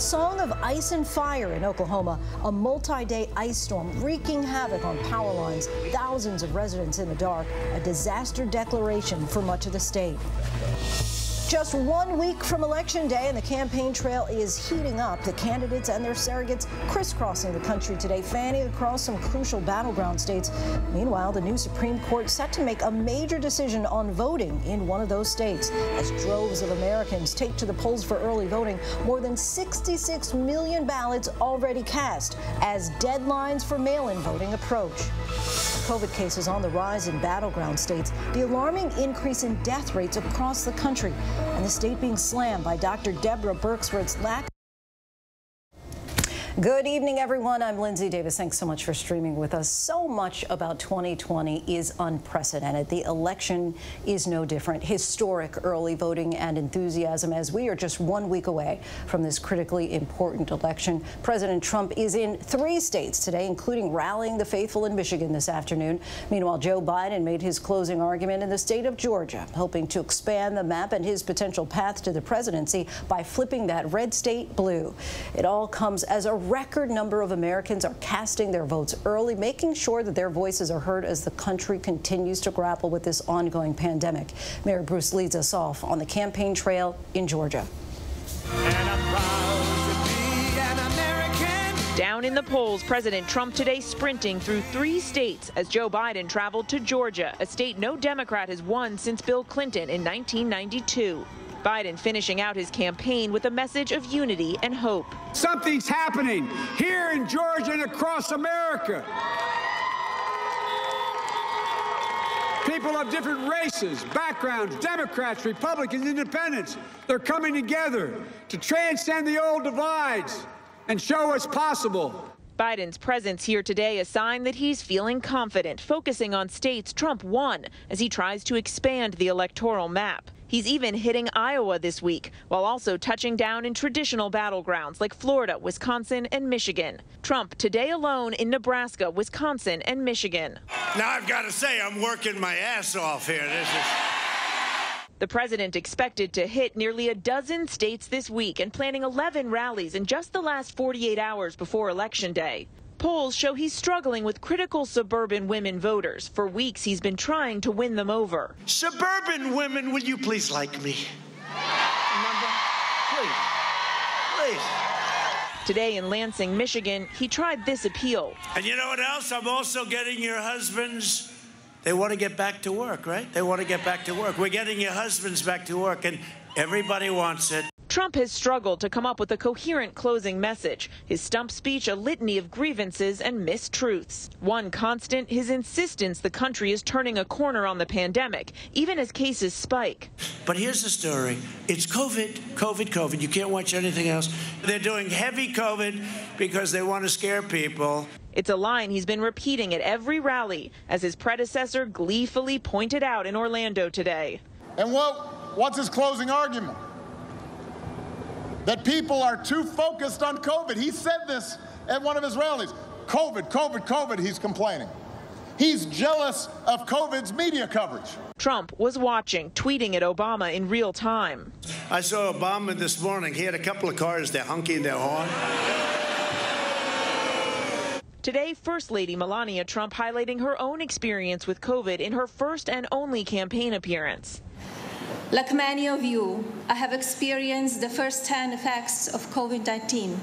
song of ice and fire in Oklahoma, a multi-day ice storm wreaking havoc on power lines, thousands of residents in the dark, a disaster declaration for much of the state. Just one week from Election Day, and the campaign trail is heating up. The candidates and their surrogates crisscrossing the country today, fanning across some crucial battleground states. Meanwhile, the new Supreme Court set to make a major decision on voting in one of those states. As droves of Americans take to the polls for early voting, more than 66 million ballots already cast as deadlines for mail-in voting approach. COVID cases on the rise in battleground states, the alarming increase in death rates across the country, and the state being slammed by Dr. Deborah Birx for its lack Good evening, everyone. I'm Linsey Davis. Thanks so much for streaming with us. So much about 2020 is unprecedented. The election is no different. Historic early voting and enthusiasm as we are just one week away from this critically important election. President Trump is in three states today, including rallying the faithful in Michigan this afternoon. Meanwhile, Joe Biden made his closing argument in the state of Georgia, hoping to expand the map and his potential path to the presidency by flipping that red state blue. It all comes as a record number of Americans are casting their votes early, making sure that their voices are heard as the country continues to grapple with this ongoing pandemic. Mary Bruce leads us off on the campaign trail in Georgia. Down in the polls, President Trump today sprinting through three states as Joe Biden traveled to Georgia, a state no Democrat has won since Bill Clinton in 1992. Biden finishing out his campaign with a message of unity and hope. Something's happening here in Georgia and across America. People of different races, backgrounds, Democrats, Republicans, Independents, they're coming together to transcend the old divides and show what's possible. Biden's presence here today a sign that he's feeling confident, focusing on states Trump won as he tries to expand the electoral map. He's even hitting Iowa this week, while also touching down in traditional battlegrounds like Florida, Wisconsin, and Michigan. Trump today alone in Nebraska, Wisconsin, and Michigan. Now I've got to say, I'm working my ass off here. This is. The president expected to hit nearly a dozen states this week and planning 11 rallies in just the last 48 hours before Election Day. Polls show he's struggling with critical suburban women voters. For weeks, he's been trying to win them over. Suburban women, will you please like me? Remember? Please. Please. Today in Lansing, Michigan, he tried this appeal. And you know what else? I'm also getting your husbands. They want to get back to work, right? They want to get back to work. We're getting your husbands back to work, and everybody wants it. Trump has struggled to come up with a coherent closing message. His stump speech a litany of grievances and mistruths. One constant, his insistence the country is turning a corner on the pandemic, even as cases spike. But here's the story. It's COVID, COVID, COVID. You can't watch anything else. They're doing heavy COVID because they want to scare people. It's a line he's been repeating at every rally, as his predecessor gleefully pointed out in Orlando today. And what, what's his closing argument? that people are too focused on COVID. He said this at one of his rallies. COVID, COVID, COVID, he's complaining. He's jealous of COVID's media coverage. Trump was watching, tweeting at Obama in real time. I saw Obama this morning. He had a couple of cars, they're honking their horn. Today, First Lady Melania Trump highlighting her own experience with COVID in her first and only campaign appearance. Like many of you, I have experienced the first-hand effects of COVID-19.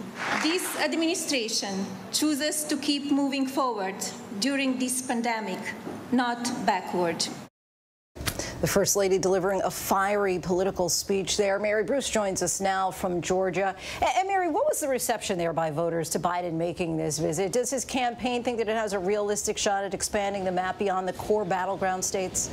This administration chooses to keep moving forward during this pandemic, not backward. The First Lady delivering a fiery political speech there. Mary Bruce joins us now from Georgia. And Mary, what was the reception there by voters to Biden making this visit? Does his campaign think that it has a realistic shot at expanding the map beyond the core battleground states?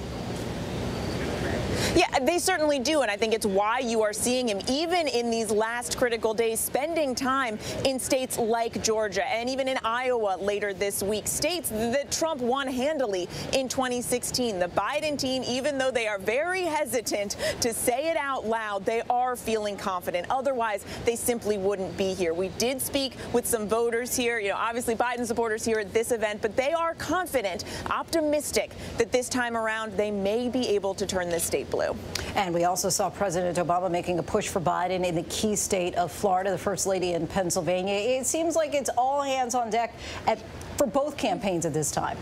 Yeah, they certainly do. And I think it's why you are seeing him, even in these last critical days, spending time in states like Georgia and even in Iowa later this week. States that Trump won handily in 2016. The Biden team, even though they are very hesitant to say it out loud, they are feeling confident. Otherwise, they simply wouldn't be here. We did speak with some voters here, you know, obviously Biden supporters here at this event, but they are confident, optimistic that this time around they may be able to turn this state blue. Lou. And we also saw President Obama making a push for Biden in the key state of Florida, the First Lady in Pennsylvania. It seems like it's all hands on deck at, for both campaigns at this time.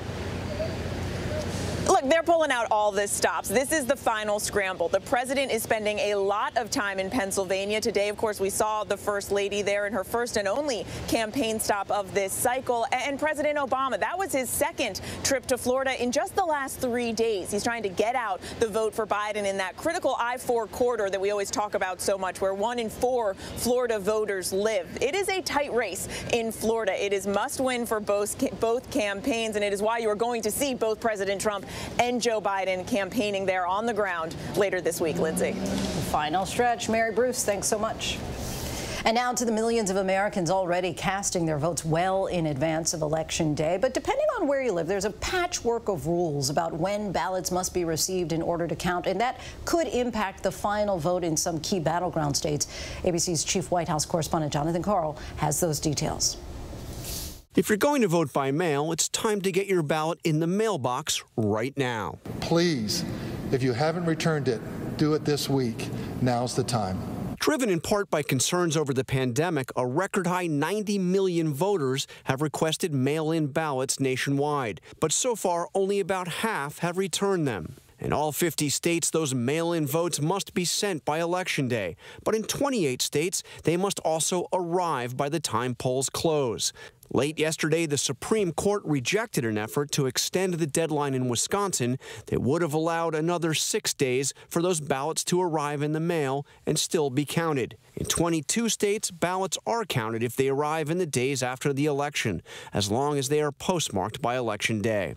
Look, they're pulling out all the stops. This is the final scramble. The president is spending a lot of time in Pennsylvania. Today, of course, we saw the first lady there in her first and only campaign stop of this cycle. And President Obama, that was his second trip to Florida in just the last three days. He's trying to get out the vote for Biden in that critical I-4 corridor that we always talk about so much, where one in four Florida voters live. It is a tight race in Florida. It is must win for both, both campaigns, and it is why you are going to see both President Trump and Joe Biden campaigning there on the ground later this week, Linsey. Final stretch. Mary Bruce, thanks so much. And now to the millions of Americans already casting their votes well in advance of Election Day. But depending on where you live, there's a patchwork of rules about when ballots must be received in order to count, and that could impact the final vote in some key battleground states. ABC's chief White House correspondent Jonathan Karl has those details. If you're going to vote by mail, it's time to get your ballot in the mailbox right now. Please, if you haven't returned it, do it this week. Now's the time. Driven in part by concerns over the pandemic, a record high 90 million voters have requested mail in ballots nationwide. But so far, only about half have returned them. In all 50 states, those mail in votes must be sent by Election Day. But in 28 states, they must also arrive by the time polls close. Late yesterday, the Supreme Court rejected an effort to extend the deadline in Wisconsin that would have allowed another six days for those ballots to arrive in the mail and still be counted. In 22 states, ballots are counted if they arrive in the days after the election, as long as they are postmarked by Election Day.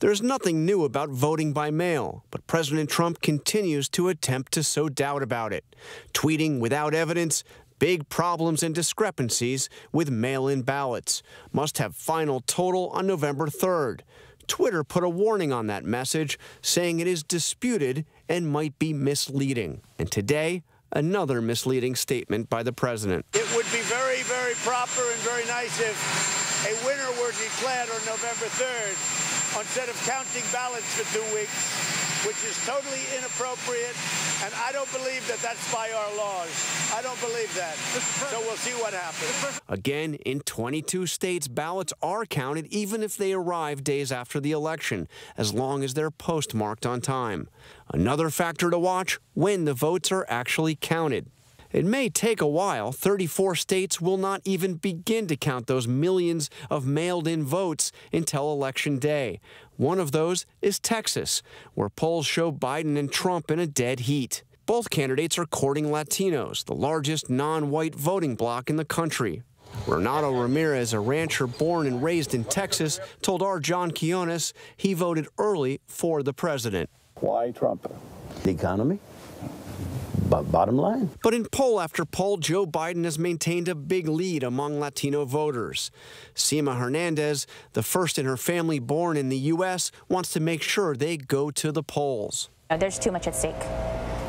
There's nothing new about voting by mail, but President Trump continues to attempt to sow doubt about it, tweeting without evidence Big problems and discrepancies with mail in ballots. Must have final total on November 3rd. Twitter put a warning on that message, saying it is disputed and might be misleading. And today, another misleading statement by the president. It would be very, very proper and very nice if a winner were declared on November 3rd instead of counting ballots for two weeks which is totally inappropriate, and I don't believe that that's by our laws. I don't believe that. So we'll see what happens. Again, in 22 states, ballots are counted even if they arrive days after the election, as long as they're postmarked on time. Another factor to watch when the votes are actually counted. It may take a while. 34 states will not even begin to count those millions of mailed in votes until Election Day. One of those is Texas, where polls show Biden and Trump in a dead heat. Both candidates are courting Latinos, the largest non white voting bloc in the country. Renato Ramirez, a rancher born and raised in Texas, told our John Quiñones he voted early for the president. Why Trump? The economy? Bottom line. But in poll after poll, Joe Biden has maintained a big lead among Latino voters. Sima Hernandez, the first in her family born in the U.S., wants to make sure they go to the polls. There's too much at stake.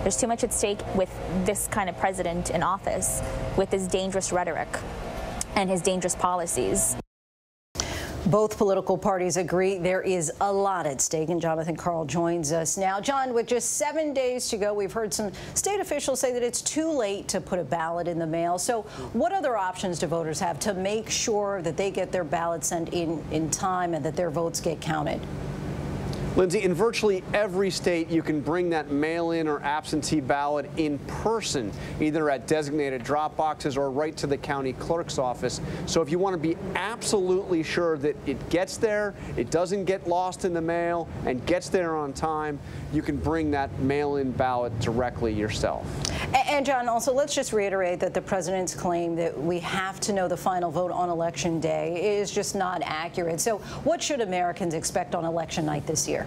There's too much at stake with this kind of president in office, with his dangerous rhetoric and his dangerous policies. Both political parties agree there is a lot at stake, and Jonathan Karl joins us now. John, with just seven days to go, we've heard some state officials say that it's too late to put a ballot in the mail. So what other options do voters have to make sure that they get their ballot sent in in time and that their votes get counted? Linsey, in virtually every state, you can bring that mail-in or absentee ballot in person, either at designated drop boxes or right to the county clerk's office. So if you want to be absolutely sure that it gets there, it doesn't get lost in the mail, and gets there on time, you can bring that mail-in ballot directly yourself. And, John, also, let's just reiterate that the president's claim that we have to know the final vote on election day is just not accurate. So what should Americans expect on election night this year?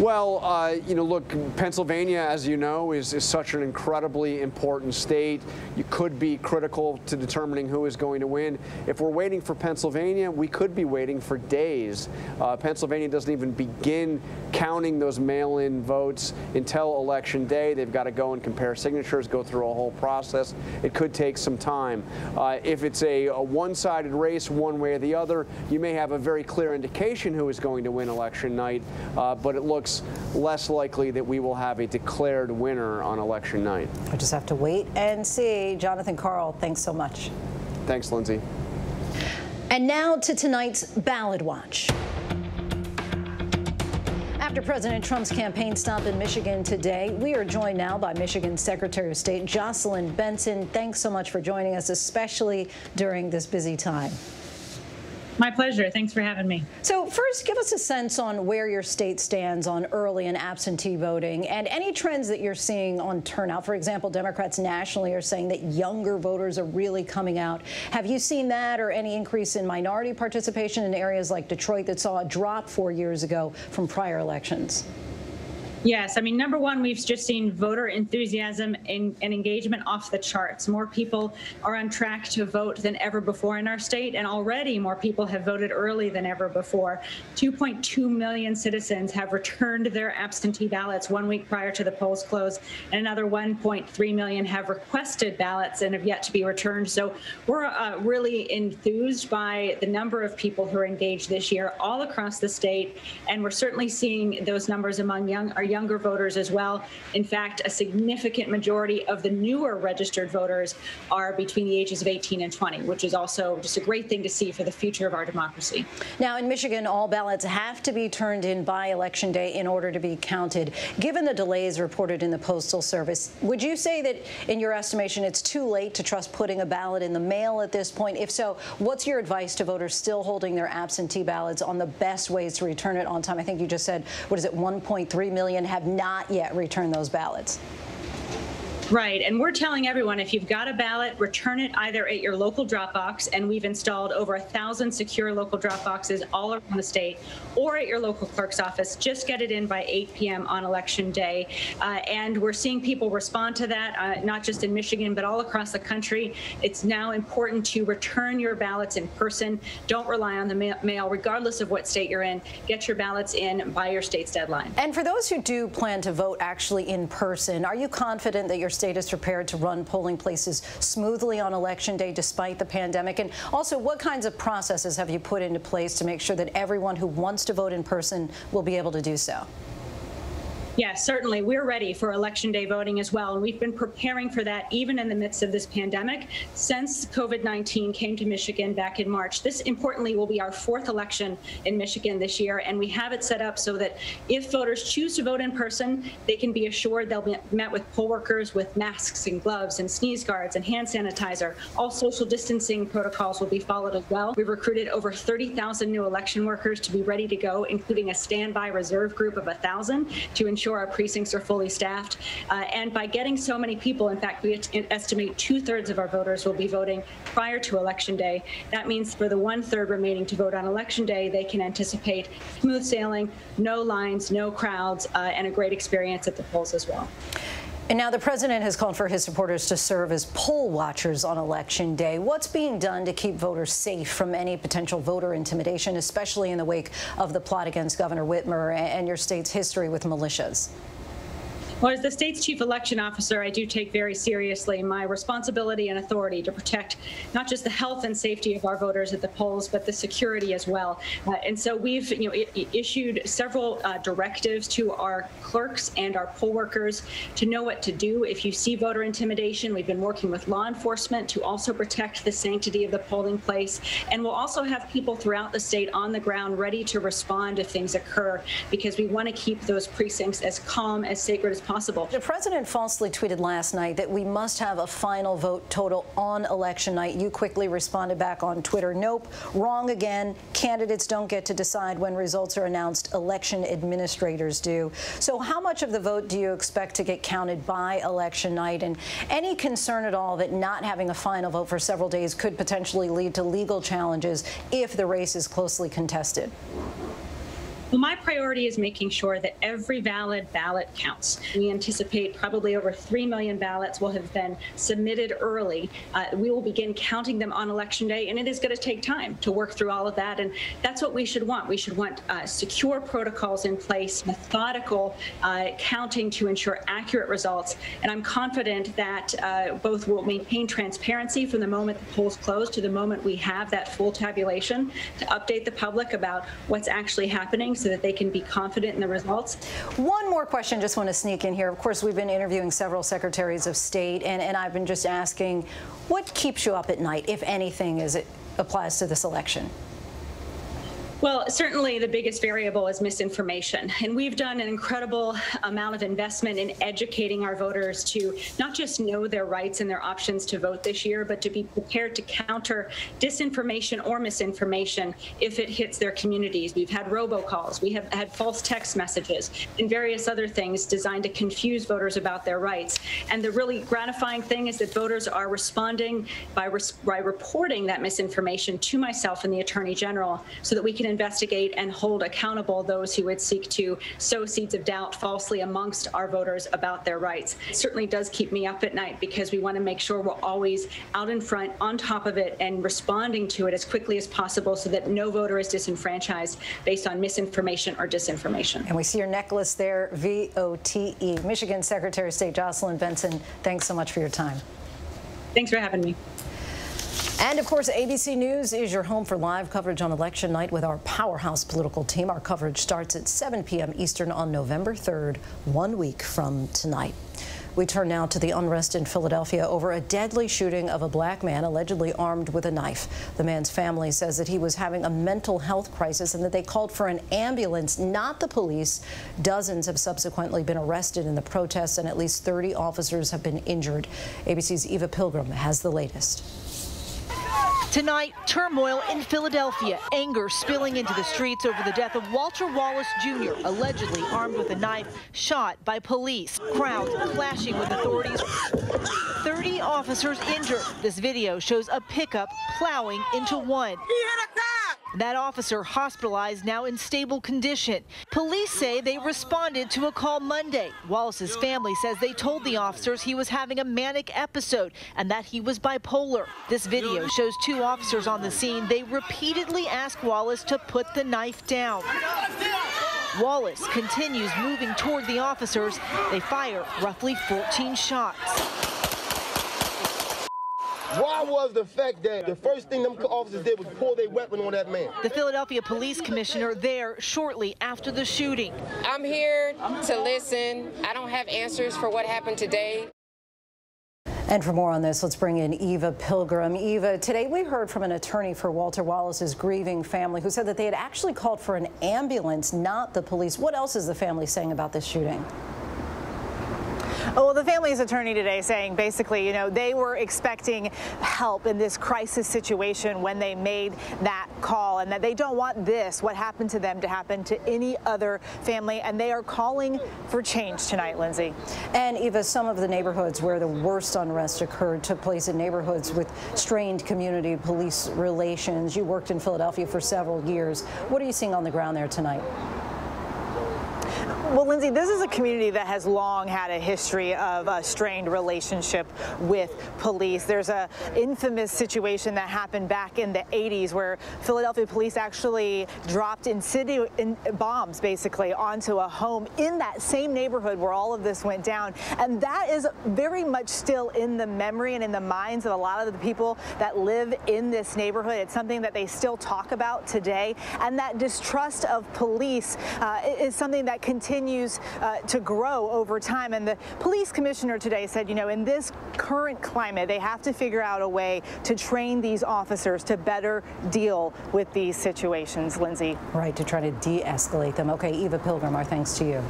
Well, uh, you know, look, Pennsylvania, as you know, is, is such an incredibly important state. You could be critical to determining who is going to win. If we're waiting for Pennsylvania, we could be waiting for days. Uh, Pennsylvania doesn't even begin counting those mail-in votes until Election Day. They've got to go and compare signatures, go through a whole process. It could take some time. Uh, if it's a, a one-sided race, one way or the other, you may have a very clear indication who is going to win election night, uh, but it looks looks less likely that we will have a declared winner on election night. I just have to wait and see. Jonathan Karl, thanks so much. Thanks, Linsey. And now to tonight's Ballot Watch. After President Trump's campaign stop in Michigan today, we are joined now by Michigan Secretary of State Jocelyn Benson. Thanks so much for joining us, especially during this busy time. My pleasure. Thanks for having me. So, first, give us a sense on where your state stands on early and absentee voting and any trends that you're seeing on turnout. For example, Democrats nationally are saying that younger voters are really coming out. Have you seen that or any increase in minority participation in areas like Detroit that saw a drop four years ago from prior elections? Yes, I mean, number one, we've just seen voter enthusiasm and, and, engagement off the charts. More people are on track to vote than ever before in our state, and already more people have voted early than ever before. 2.2 million citizens have returned their absentee ballots one week prior to the polls close, and another 1.3 million have requested ballots and have yet to be returned. So we're uh, really enthused by the number of people who are engaged this year all across the state, and we're certainly seeing those numbers among young our younger voters as well. In fact, a significant majority of the newer registered voters are between the ages of 18 and 20, which is also just a great thing to see for the future of our democracy. Now, in Michigan, all ballots have to be turned in by Election Day in order to be counted. Given the delays reported in the Postal Service, would you say that, in your estimation, it's too late to trust putting a ballot in the mail at this point? If so, what's your advice to voters still holding their absentee ballots on the best ways to return it on time? I think you just said, what is it, 1.3 million have not yet returned those ballots. Right. And we're telling everyone if you've got a ballot, return it either at your local drop box, and we've installed over a thousand secure local drop boxes all around the state, or at your local clerk's office. Just get it in by 8 p.m. on election day. Uh, and we're seeing people respond to that, uh, not just in Michigan, but all across the country. It's now important to return your ballots in person. Don't rely on the mail, regardless of what state you're in. Get your ballots in by your state's deadline. And for those who do plan to vote actually in person, are you confident that your state is prepared to run polling places smoothly on election day despite the pandemic? And also, what kinds of processes have you put into place to make sure that everyone who wants to vote in person will be able to do so? Yes, certainly. We're ready for election day voting as well. And we've been preparing for that even in the midst of this pandemic since COVID 19 came to Michigan back in March. This, importantly, will be our fourth election in Michigan this year. And we have it set up so that if voters choose to vote in person, they can be assured they'll be met with poll workers with masks and gloves and sneeze guards and hand sanitizer. All social distancing protocols will be followed as well. We've recruited over 30,000 new election workers to be ready to go, including a standby reserve group of 1,000 to ensure ensure our precincts are fully staffed. Uh, and by getting so many people, in fact, we estimate two thirds of our voters will be voting prior to election day. That means for the one third remaining to vote on election day, they can anticipate smooth sailing, no lines, no crowds, uh, and a great experience at the polls as well. And now the president has called for his supporters to serve as poll watchers on election day. What's being done to keep voters safe from any potential voter intimidation, especially in the wake of the plot against Governor Whitmer and your state's history with militias? Well, as the state's chief election officer, I do take very seriously my responsibility and authority to protect not just the health and safety of our voters at the polls, but the security as well. Uh, and so we've you know, issued several uh, directives to our clerks and our poll workers to know what to do if you see voter intimidation. We've been working with law enforcement to also protect the sanctity of the polling place. And we'll also have people throughout the state on the ground ready to respond if things occur because we want to keep those precincts as calm, as sacred as possible possible. The president falsely tweeted last night that we must have a final vote total on election night. You quickly responded back on Twitter, nope, wrong again. Candidates don't get to decide when results are announced. Election administrators do. So how much of the vote do you expect to get counted by election night? And any concern at all that not having a final vote for several days could potentially lead to legal challenges if the race is closely contested? Well, my priority is making sure that every valid ballot counts. We anticipate probably over 3 million ballots will have been submitted early. Uh, we will begin counting them on election day, and it is going to take time to work through all of that. And that's what we should want. We should want uh, secure protocols in place, methodical uh, counting to ensure accurate results. And I'm confident that uh, both will maintain transparency from the moment the polls close to the moment we have that full tabulation to update the public about what's actually happening so that they can be confident in the results. One more question, just want to sneak in here. Of course, we've been interviewing several secretaries of state, and, and I've been just asking what keeps you up at night, if anything, as it applies to this election? Well, certainly the biggest variable is misinformation. And we've done an incredible amount of investment in educating our voters to not just know their rights and their options to vote this year, but to be prepared to counter disinformation or misinformation if it hits their communities. We've had robocalls, we have had false text messages, and various other things designed to confuse voters about their rights. And the really gratifying thing is that voters are responding by, res by reporting that misinformation to myself and the Attorney General so that we can investigate and hold accountable those who would seek to sow seeds of doubt falsely amongst our voters about their rights. It certainly does keep me up at night because we want to make sure we're always out in front, on top of it, and responding to it as quickly as possible so that no voter is disenfranchised based on misinformation or disinformation. And we see your necklace there, VOTE. Michigan Secretary of State Jocelyn Benson, thanks so much for your time. Thanks for having me. And of course, ABC News is your home for live coverage on election night with our powerhouse political team. Our coverage starts at 7 p.m. Eastern on November 3rd, one week from tonight. We turn now to the unrest in Philadelphia over a deadly shooting of a black man allegedly armed with a knife. The man's family says that he was having a mental health crisis and that they called for an ambulance, not the police. Dozens have subsequently been arrested in the protests and at least 30 officers have been injured. ABC's Eva Pilgrim has the latest. Tonight, turmoil in Philadelphia, anger spilling into the streets over the death of Walter Wallace Jr., allegedly armed with a knife, shot by police. Crowds clashing with authorities. 30 officers injured. This video shows a pickup plowing into one. That officer hospitalized now in stable condition. Police say they responded to a call Monday. Wallace's family says they told the officers he was having a manic episode and that he was bipolar. This video shows two officers on the scene. They repeatedly ask Wallace to put the knife down. Wallace continues moving toward the officers. They fire roughly 14 shots. Why was the fact that the first thing them officers did was pull their weapon on that man? The Philadelphia police commissioner there shortly after the shooting. I'm here to listen. I don't have answers for what happened today. And for more on this, let's bring in Eva Pilgrim. Eva, today we heard from an attorney for Walter Wallace's grieving family who said that they had actually called for an ambulance, not the police. What else is the family saying about this shooting? Well, the family's attorney today saying basically, you know, they were expecting help in this crisis situation when they made that call and that they don't want this, what happened to them, to happen to any other family. And they are calling for change tonight, Linsey. And Eva, some of the neighborhoods where the worst unrest occurred took place in neighborhoods with strained community police relations. You worked in Philadelphia for several years. What are you seeing on the ground there tonight? Well, Linsey, this is a community that has long had a history of a strained relationship with police. There's a infamous situation that happened back in the 80s where Philadelphia police actually dropped incendiary in bombs basically onto a home in that same neighborhood where all of this went down. And that is very much still in the memory and in the minds of a lot of the people that live in this neighborhood. It's something that they still talk about today. And that distrust of police uh, is something that continues continues uh, to grow over time. And the police commissioner today said, you know, in this current climate, they have to figure out a way to train these officers to better deal with these situations, Linsey. Right, to try to de-escalate them. Okay, Eva Pilgrim, our thanks to you.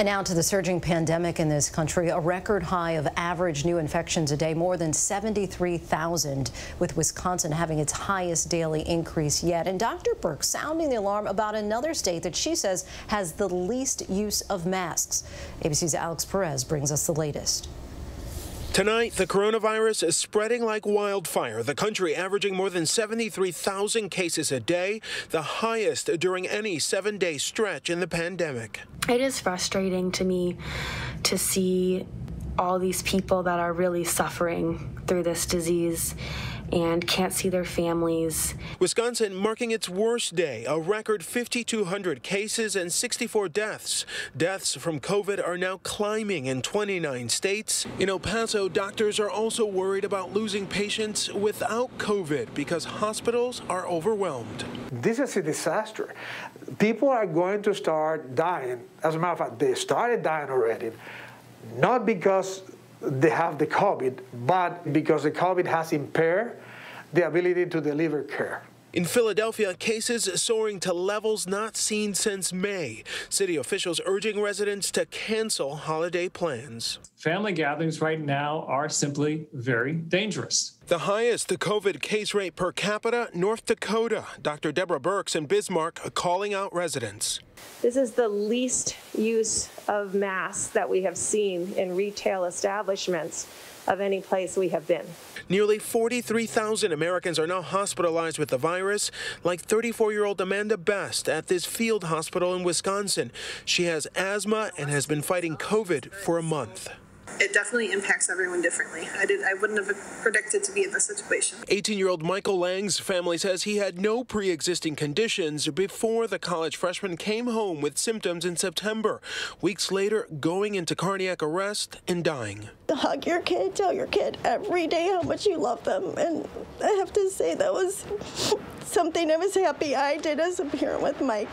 And now to the surging pandemic in this country, a record high of average new infections a day, more than 73,000, with Wisconsin having its highest daily increase yet. And Dr. Birx sounding the alarm about another state that she says has the least use of masks. ABC's Alex Perez brings us the latest. Tonight, the coronavirus is spreading like wildfire. The country averaging more than 73,000 cases a day, the highest during any seven day stretch in the pandemic. It is frustrating to me to see all these people that are really suffering through this disease and can't see their families. Wisconsin marking its worst day, a record 5,200 cases and 64 deaths. Deaths from COVID are now climbing in 29 states. In El Paso, doctors are also worried about losing patients without COVID because hospitals are overwhelmed. This is a disaster. People are going to start dying. As a matter of fact, they started dying already, not because they have the COVID, but because the COVID has impaired the ability to deliver care. In Philadelphia, cases soaring to levels not seen since May. City officials urging residents to cancel holiday plans. Family gatherings right now are simply very dangerous. The highest the COVID case rate per capita, North Dakota. Dr. Deborah Birx in Bismarck calling out residents. This is the least use of masks that we have seen in retail establishments of any place we have been. Nearly 43,000 Americans are now hospitalized with the virus, like 34 year old Amanda Best at this field hospital in Wisconsin. She has asthma and has been fighting COVID for a month it definitely impacts everyone differently. I did I wouldn't have predicted to be in this situation. 18-year-old Michael Lang's family says he had no pre-existing conditions before the college freshman came home with symptoms in September. Weeks later, going into cardiac arrest and dying. Hug your kid, tell your kid every day how much you love them, and I have to say that was something I was happy I did as a parent with Mike.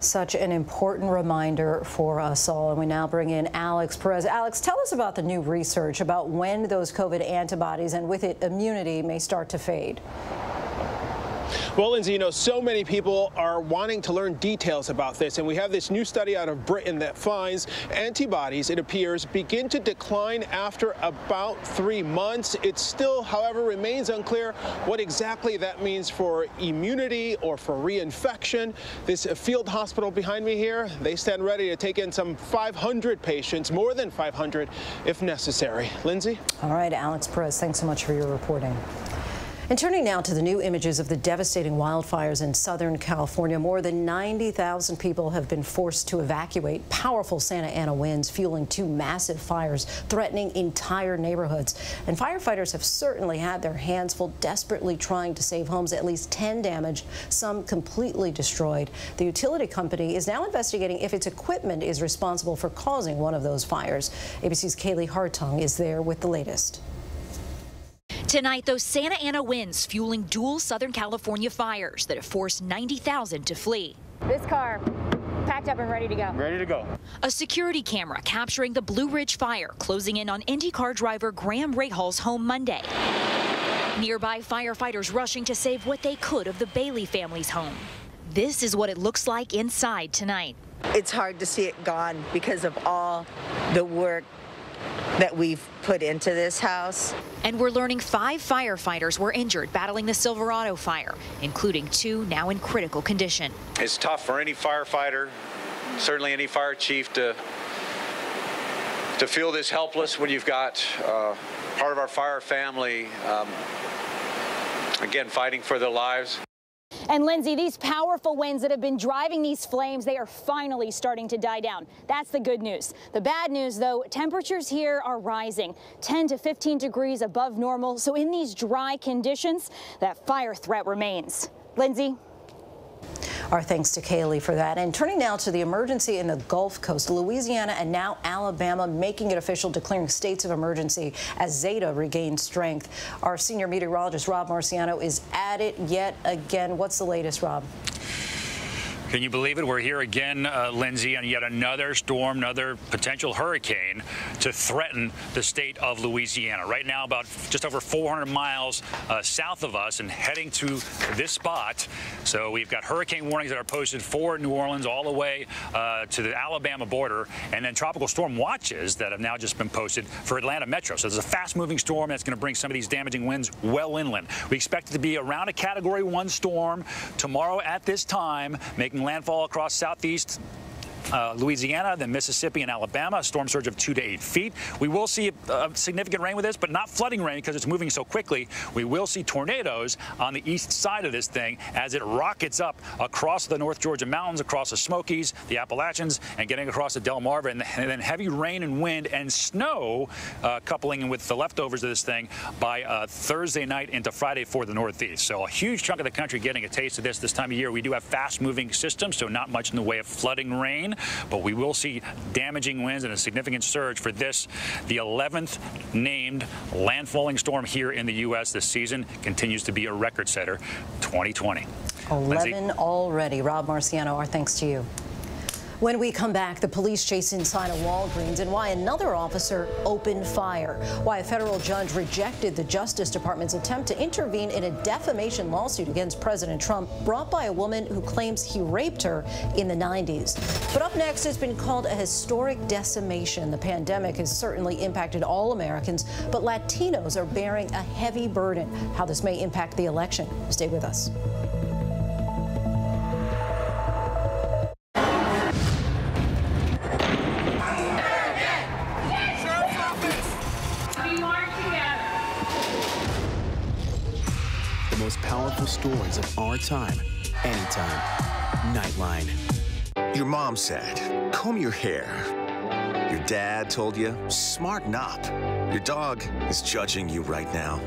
Such an important reminder for us all. And we now bring in Alex Perez. Alex, tell us about the new research about when those COVID antibodies and with it immunity may start to fade. Well, Linsey, you know, so many people are wanting to learn details about this, and we have this new study out of Britain that finds antibodies, it appears, begin to decline after about three months. It still, however, remains unclear what exactly that means for immunity or for reinfection. This field hospital behind me here, they stand ready to take in some 500 patients, more than 500 if necessary. Linsey? All right, Alex Perez, thanks so much for your reporting. And turning now to the new images of the devastating wildfires in Southern California, more than 90,000 people have been forced to evacuate. Powerful Santa Ana winds fueling two massive fires, threatening entire neighborhoods. And firefighters have certainly had their hands full, desperately trying to save homes. At least 10 damaged, some completely destroyed. The utility company is now investigating if its equipment is responsible for causing one of those fires. ABC's Kaylee Hartung is there with the latest. Tonight, those Santa Ana winds fueling dual Southern California fires that have forced 90,000 to flee. This car packed up and ready to go. Ready to go. A security camera capturing the Blue Ridge fire closing in on IndyCar driver Graham Rahal's home Monday. Nearby firefighters rushing to save what they could of the Bailey family's home. This is what it looks like inside tonight. It's hard to see it gone because of all the work that we've put into this house. And we're learning five firefighters were injured battling the Silverado fire, including two now in critical condition. It's tough for any firefighter, certainly any fire chief to to feel this helpless when you've got uh, part of our fire family um, again fighting for their lives. And Linsey, these powerful winds that have been driving these flames, they are finally starting to die down. That's the good news. The bad news, though, temperatures here are rising 10 to 15 degrees above normal. So in these dry conditions, that fire threat remains. Linsey? Our thanks to Kaylee for that. And turning now to the emergency in the Gulf Coast, Louisiana and now Alabama making it official, declaring states of emergency as Zeta regains strength. Our senior meteorologist, Rob Marciano, is at it yet again. What's the latest, Rob? Can you believe it? We're here again, uh, Linsey, on yet another storm, another potential hurricane to threaten the state of Louisiana. Right now, about just over 400 miles uh, south of us and heading to this spot. So we've got hurricane warnings that are posted for New Orleans all the way uh, to the Alabama border, and then tropical storm watches that have now just been posted for Atlanta Metro. So there's a fast-moving storm that's going to bring some of these damaging winds well inland. We expect it to be around a Category 1 storm tomorrow at this time, making landfall across southeast uh, Louisiana, then Mississippi and Alabama, a storm surge of two to eight feet. We will see uh, significant rain with this, but not flooding rain because it's moving so quickly. We will see tornadoes on the east side of this thing as it rockets up across the North Georgia mountains, across the Smokies, the Appalachians, and getting across the Delmarva, and, and then heavy rain and wind and snow uh, coupling with the leftovers of this thing by uh, Thursday night into Friday for the Northeast. So a huge chunk of the country getting a taste of this this time of year. We do have fast-moving systems, so not much in the way of flooding rain, but we will see damaging winds and a significant surge for this, the 11th named landfalling storm here in the U.S. this season continues to be a record setter, 2020. 11 Linsey? already. Rob Marciano, our thanks to you. When we come back, the police chase inside a Walgreens and why another officer opened fire. Why a federal judge rejected the Justice Department's attempt to intervene in a defamation lawsuit against President Trump brought by a woman who claims he raped her in the 90s. But up next, it's been called a historic decimation. The pandemic has certainly impacted all Americans, but Latinos are bearing a heavy burden. How this may impact the election. Stay with us. Time, anytime. Nightline. Your mom said, comb your hair. Your dad told you, smarten up. Your dog is judging you right now.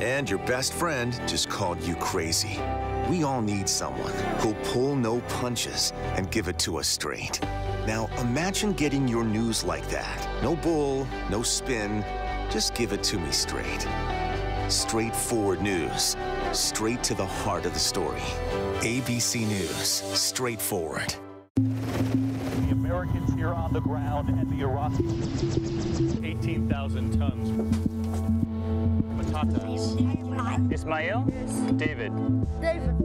And your best friend just called you crazy. We all need someone who'll pull no punches and give it to us straight. Now imagine getting your news like that. No bull, no spin, just give it to me straight. Straightforward news, straight to the heart of the story. ABC News, straightforward. The Americans here on the ground and the Iraqis. 18,000 tons. Patatas. Ismail? David. David.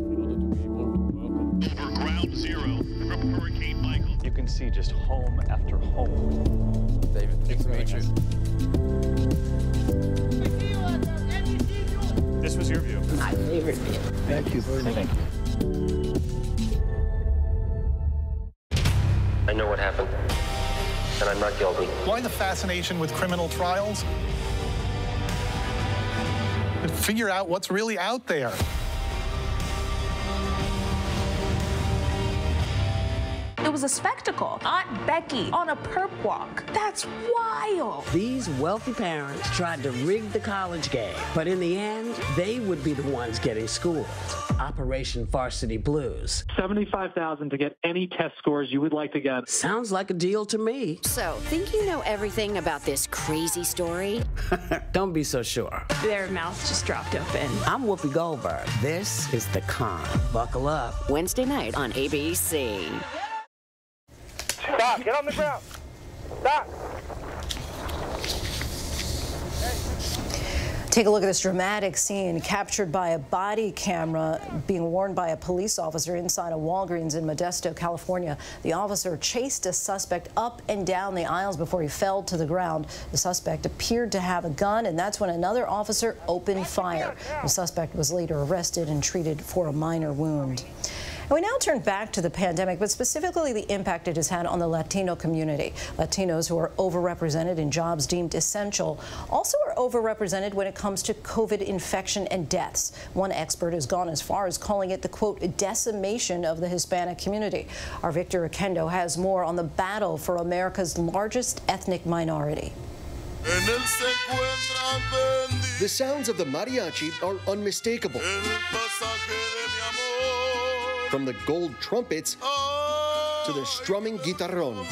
For ground zero from Hurricane Michael. You can see just home after home. David, nice to meet you. This was your view. My favorite view. Thank you very much. Thank you. I know what happened, and I'm not guilty. Why the fascination with criminal trials? Figure out what's really out there. It was a spectacle. Aunt Becky on a perp walk. That's wild. These wealthy parents tried to rig the college game, but in the end, they would be the ones getting schooled. Operation Varsity Blues. 75,000 to get any test scores you would like to get. Sounds like a deal to me. So, think you know everything about this crazy story? Don't be so sure. Their mouths just dropped open. I'm Whoopi Goldberg. This is The Con. Buckle up. Wednesday night on ABC. Stop. Get on the ground. Stop. Take a look at this dramatic scene captured by a body camera being worn by a police officer inside a Walgreens in Modesto, California. The officer chased a suspect up and down the aisles before he fell to the ground. The suspect appeared to have a gun, and that's when another officer opened fire. The suspect was later arrested and treated for a minor wound. And we now turn back to the pandemic, but specifically the impact it has had on the Latino community. Latinos who are overrepresented in jobs deemed essential also are overrepresented when it comes to COVID infection and deaths. One expert has gone as far as calling it the quote decimation of the Hispanic community. Our Victor Oquendo has more on the battle for America's largest ethnic minority. The sounds of the mariachi are unmistakable. From the gold trumpets to the strumming guitarrón.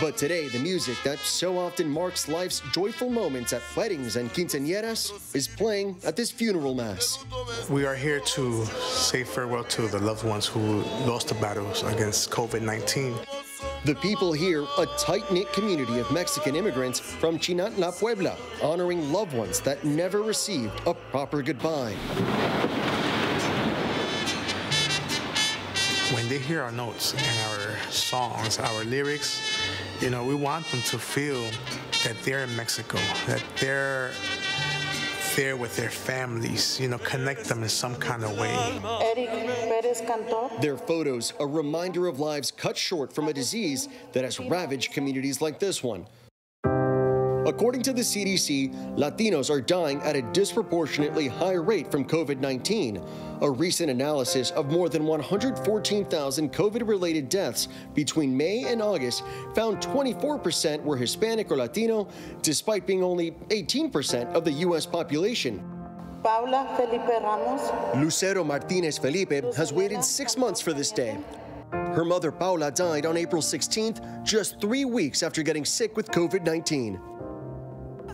But today, the music that so often marks life's joyful moments at weddings and quinceañeras is playing at this funeral mass. We are here to say farewell to the loved ones who lost the battles against COVID 19. The people here, a tight knit community of Mexican immigrants from Chinantla, Puebla, honoring loved ones that never received a proper goodbye. When they hear our notes and our songs, our lyrics, you know, we want them to feel that they're in Mexico, that their there with their families, you know, connect them in some kind of way. Their photos, a reminder of lives cut short from a disease that has ravaged communities like this one. According to the CDC, Latinos are dying at a disproportionately high rate from COVID 19. A recent analysis of more than 114,000 COVID related deaths between May and August found 24% were Hispanic or Latino, despite being only 18% of the U.S. population. Paula Felipe Ramos. Lucero Martinez Felipe has waited six months for this day. Her mother Paula died on April 16th, just three weeks after getting sick with COVID 19.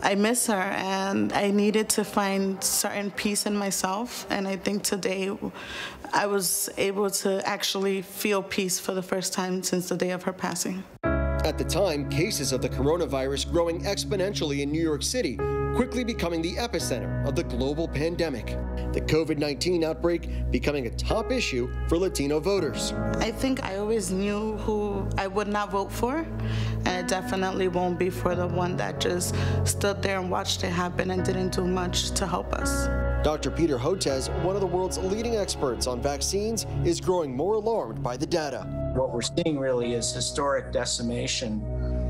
I miss her and I needed to find certain peace in myself. And I think today I was able to actually feel peace for the first time since the day of her passing. At the time, cases of the coronavirus growing exponentially in New York City, quickly becoming the epicenter of the global pandemic. The COVID 19 outbreak becoming a top issue for Latino voters. I think I always knew who I would not vote for, and it definitely won't be for the one that just stood there and watched it happen and didn't do much to help us. Dr. Peter Hotez, one of the world's leading experts on vaccines, is growing more alarmed by the data. What we're seeing really is historic decimation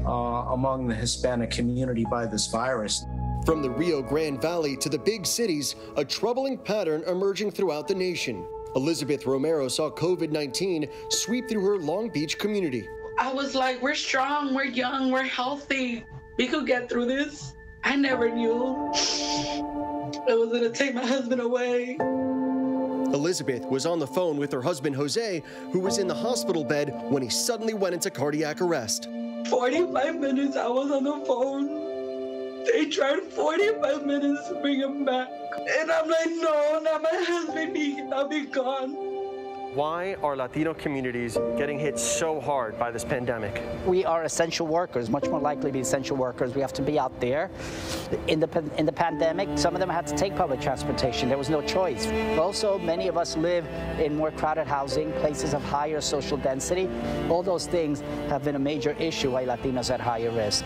uh, among the Hispanic community by this virus. From the Rio Grande Valley to the big cities, a troubling pattern emerging throughout the nation. Elizabeth Romero saw COVID 19 sweep through her Long Beach community. I was like, we're strong, we're young, we're healthy. We could get through this. I never knew it was going to take my husband away. Elizabeth was on the phone with her husband Jose, who was in the hospital bed when he suddenly went into cardiac arrest. 45 minutes I was on the phone. They tried 45 minutes to bring him back. And I'm like, no, not my husband, he cannot be gone. Why are Latino communities getting hit so hard by this pandemic? We are essential workers, much more likely to be essential workers. We have to be out there. In the, in the pandemic, some of them had to take public transportation. There was no choice. Also, many of us live in more crowded housing, places of higher social density. All those things have been a major issue why Latinos are at higher risk.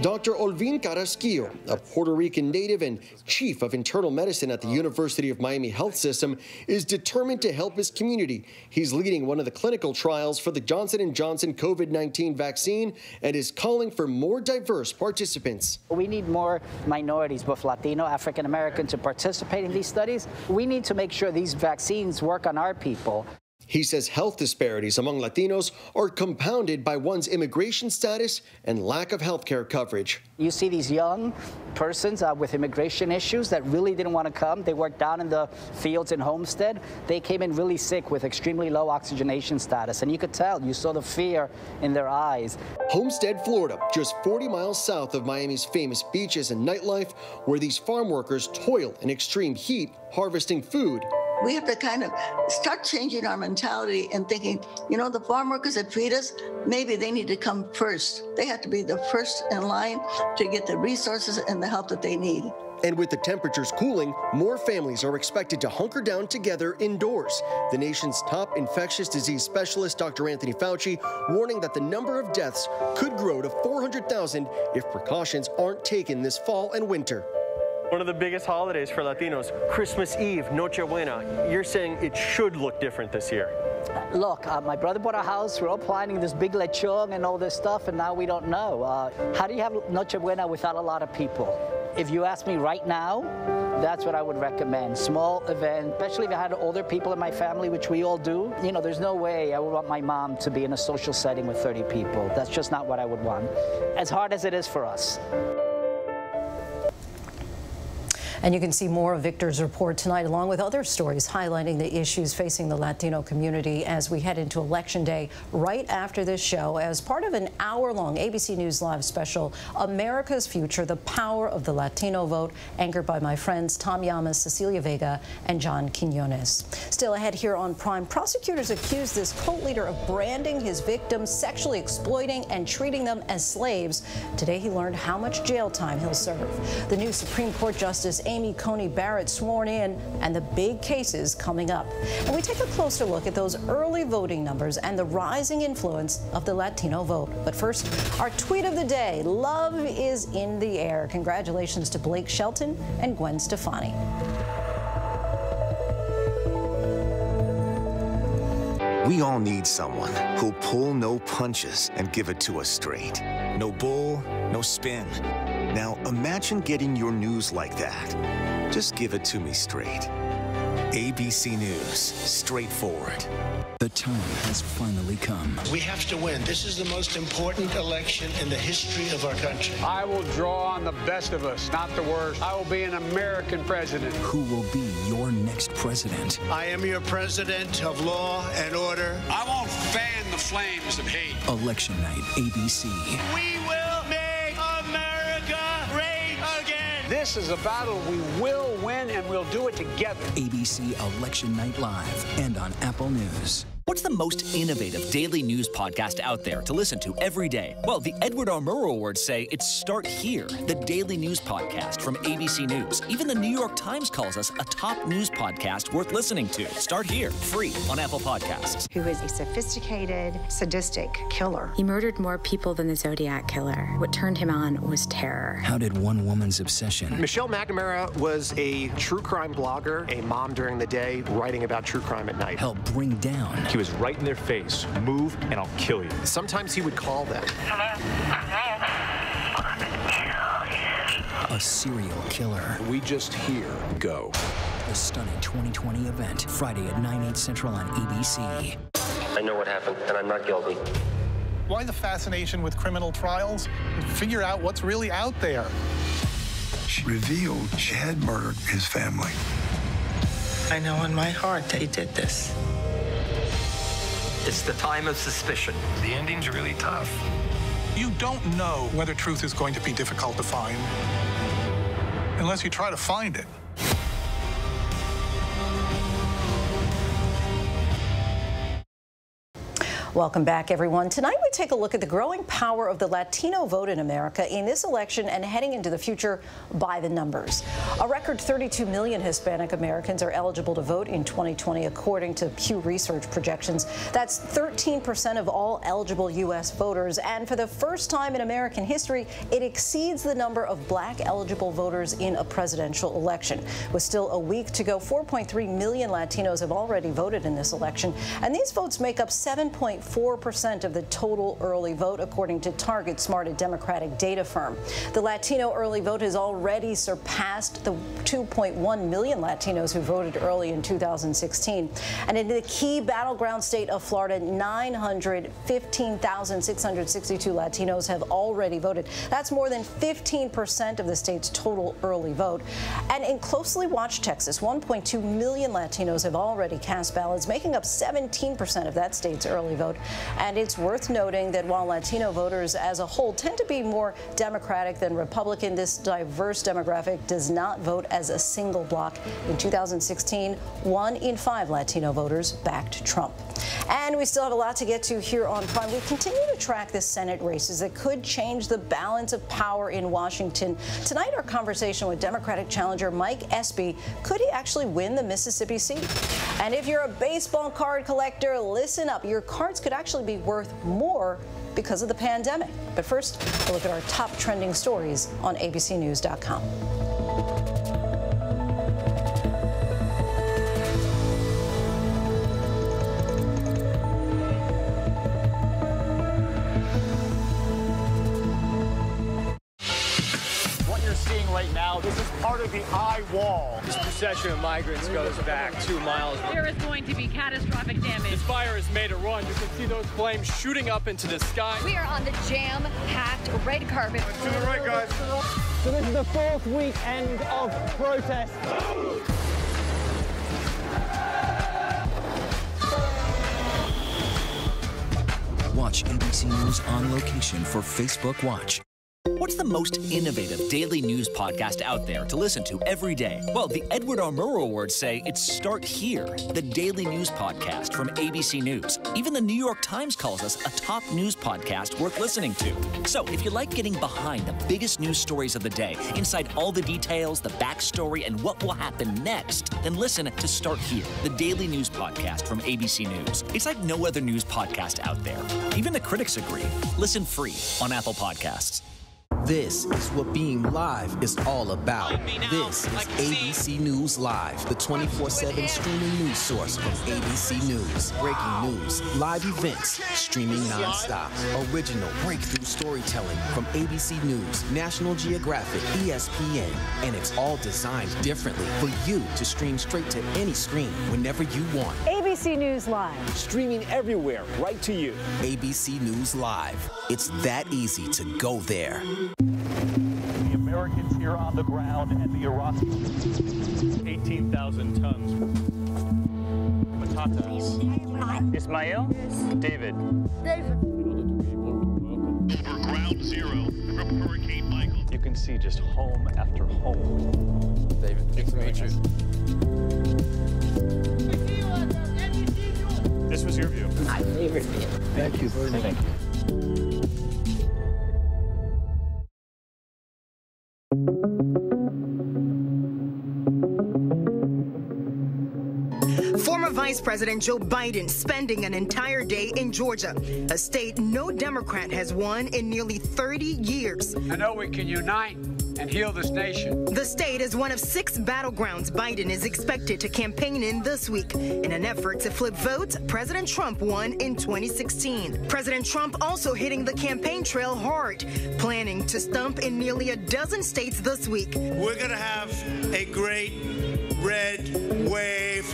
Dr. Olvin Carrasquillo, a Puerto Rican native and chief of internal medicine at the University of Miami Health System, is determined to help his community. He's leading one of the clinical trials for the Johnson & Johnson COVID-19 vaccine and is calling for more diverse participants. We need more minorities, both Latino, African American, to participate in these studies. We need to make sure these vaccines work on our people. He says health disparities among Latinos are compounded by one's immigration status and lack of health care coverage. You see these young persons uh, with immigration issues that really didn't want to come. They worked down in the fields in Homestead. They came in really sick with extremely low oxygenation status. And you could tell, you saw the fear in their eyes. Homestead, Florida, just 40 miles south of Miami's famous beaches and nightlife, where these farm workers toil in extreme heat harvesting food we have to kind of start changing our mentality and thinking, you know, the farm workers that feed us, maybe they need to come first. They have to be the first in line to get the resources and the help that they need. And with the temperatures cooling, more families are expected to hunker down together indoors. The nation's top infectious disease specialist, Dr. Anthony Fauci, warning that the number of deaths could grow to 400,000 if precautions aren't taken this fall and winter. One of the biggest holidays for Latinos, Christmas Eve, Noche Buena. You're saying it should look different this year. Look, uh, my brother bought a house. We're all planning this big lechon and all this stuff, and now we don't know. Uh, how do you have Noche Buena without a lot of people? If you ask me right now, that's what I would recommend. Small event, especially if I had older people in my family, which we all do. You know, there's no way I would want my mom to be in a social setting with 30 people. That's just not what I would want. As hard as it is for us. And you can see more of Victor's report tonight, along with other stories highlighting the issues facing the Latino community as we head into Election Day right after this show as part of an hour-long ABC News Live special, America's Future, the Power of the Latino Vote, anchored by my friends Tom Llamas, Cecilia Vega, and John Quiñones. Still ahead here on Prime, prosecutors accuse this cult leader of branding his victims, sexually exploiting and treating them as slaves. Today he learned how much jail time he'll serve. The new Supreme Court Justice Amy Coney Barrett sworn in and the big cases coming up. And we take a closer look at those early voting numbers and the rising influence of the Latino vote. But first, our tweet of the day love is in the air. Congratulations to Blake Shelton and Gwen Stefani. We all need someone who'll pull no punches and give it to us straight. No bull, no spin. Now imagine getting your news like that. Just give it to me straight. ABC News, straightforward. The time has finally come. We have to win. This is the most important election in the history of our country. I will draw on the best of us, not the worst. I will be an American president. Who will be your next president? I am your president of law and order. I won't fan the flames of hate. Election night, ABC. We will This is a battle we will win, and we'll do it together. ABC Election Night Live and on Apple News. What's the most innovative daily news podcast out there to listen to every day? Well, the Edward R. Murrow Awards say it's Start Here, the daily news podcast from ABC News. Even the New York Times calls us a top news podcast worth listening to. Start Here, free on Apple Podcasts. Who is a sophisticated, sadistic killer. He murdered more people than the Zodiac Killer. What turned him on was terror. How did one woman's obsession Michelle McNamara was a true crime blogger, a mom during the day, writing about true crime at night. help bring down He was right in their face. Move and I'll kill you. Sometimes he would call them. a serial killer? We just hear go. The stunning 2020 event, Friday at 9, 8 central on ABC. I know what happened, and I'm not guilty. Why the fascination with criminal trials? Figure out what's really out there. She revealed she had murdered his family. I know in my heart they did this. It's the time of suspicion. The ending's really tough. You don't know whether truth is going to be difficult to find unless you try to find it. Welcome back, everyone. Tonight we take a look at the growing power of the Latino vote in America in this election and heading into the future by the numbers. A record 32 million Hispanic Americans are eligible to vote in 2020, according to Pew Research projections. That's 13% of all eligible U.S. voters. And for the first time in American history, it exceeds the number of black eligible voters in a presidential election. With still a week to go, 4.3 million Latinos have already voted in this election, and these votes make up 7. 4% of the total early vote, according to Target Smart, a Democratic data firm. The Latino early vote has already surpassed the 2.1 million Latinos who voted early in 2016. And in the key battleground state of Florida, 915,662 Latinos have already voted. That's more than 15% of the state's total early vote. And in closely watched Texas, 1.2 million Latinos have already cast ballots, making up 17% of that state's early vote. And it's worth noting that while Latino voters as a whole tend to be more Democratic than Republican, this diverse demographic does not vote as a single bloc. In 2016, one in five Latino voters backed Trump. And we still have a lot to get to here on Prime. We continue to track the Senate races that could change the balance of power in Washington. Tonight, our conversation with Democratic challenger Mike Espy. Could he actually win the Mississippi seat? And if you're a baseball card collector, listen up. Your cards could actually be worth more because of the pandemic. But first, a look at our top trending stories on abcnews.com. procession of migrants goes back two miles. There is going to be catastrophic damage. This fire has made a run. You can see those flames shooting up into the sky. We are on the jam-packed red carpet. To the right, guys. So this is the fourth weekend of protest. Watch ABC News on location for Facebook Watch. What's the most innovative daily news podcast out there to listen to every day? Well, the Edward R. Murrow Awards say it's Start Here, the daily news podcast from ABC News. Even the New York Times calls us a top news podcast worth listening to. So if you like getting behind the biggest news stories of the day, inside all the details, the backstory, and what will happen next, then listen to Start Here, the daily news podcast from ABC News. It's like no other news podcast out there. Even the critics agree. Listen free on Apple Podcasts. This is what being live is all about. This is ABC News Live, the 24 7 streaming news source from ABC News. Breaking news, live events, streaming nonstop. Original breakthrough storytelling from ABC News, National Geographic, ESPN, and it's all designed differently for you to stream straight to any screen whenever you want. ABC News Live. Streaming everywhere, right to you. ABC News Live. It's that easy to go there. The Americans here on the ground and the Iraqis. 18,000 tons. Patatas. Ismail? David. David. For ground zero from Hurricane Michael. You can see just home after home. David, nice to meet you. This was your view. My favorite view. Thank you very much. Thank you. President Joe Biden spending an entire day in Georgia, a state no Democrat has won in nearly 30 years. I know we can unite and heal this nation. The state is one of six battlegrounds Biden is expected to campaign in this week in an effort to flip votes President Trump won in 2016. President Trump also hitting the campaign trail hard, planning to stump in nearly a dozen states this week. We're going to have a great red wave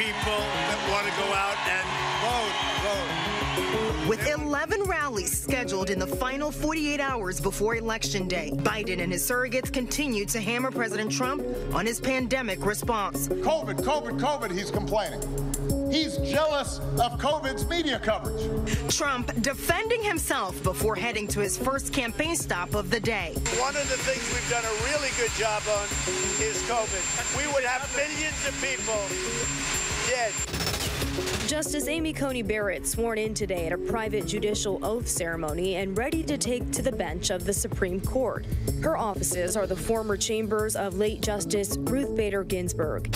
people that want to go out and vote, vote. With 11 rallies scheduled in the final 48 hours before Election Day, Biden and his surrogates continue to hammer President Trump on his pandemic response. COVID, COVID, COVID, he's complaining. He's jealous of COVID's media coverage. Trump defending himself before heading to his first campaign stop of the day. One of the things we've done a really good job on is COVID. We would have millions of people dead. Justice Amy Coney Barrett sworn in today at a private judicial oath ceremony and ready to take to the bench of the Supreme Court. Her offices are the former chambers of late Justice Ruth Bader Ginsburg.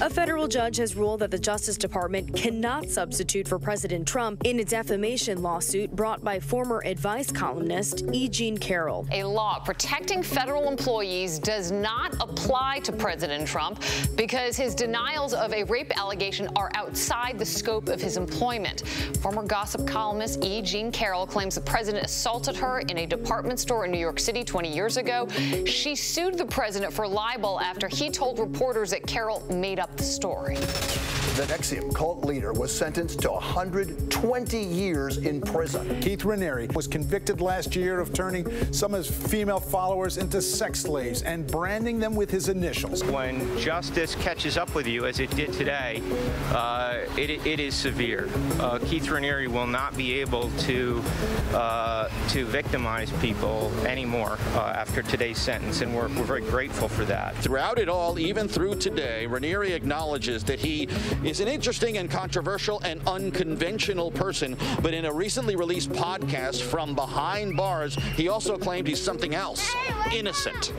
A federal judge has ruled that the Justice Department cannot substitute for President Trump in a defamation lawsuit brought by former advice columnist E. Jean Carroll. A law protecting federal employees does not apply to President Trump because his denials of a rape allegation are outside the scope of his employment. Former gossip columnist E. Jean Carroll claims the president assaulted her in a department store in New York City 20 years ago. She sued the president for libel after he told reporters that Carroll made up the story. The NXIVM cult leader was sentenced to 120 years in prison. Keith Raniere was convicted last year of turning some of his female followers into sex slaves and branding them with his initials. When justice catches up with you, as it did today, uh, it, it is severe. Uh, Keith Raniere will not be able to uh, to victimize people anymore uh, after today's sentence, and we're, we're very grateful for that. Throughout it all, even through today, Raniere acknowledges that he is an interesting and controversial and unconventional person, but in a recently released podcast from behind bars, he also claimed he's something else innocent.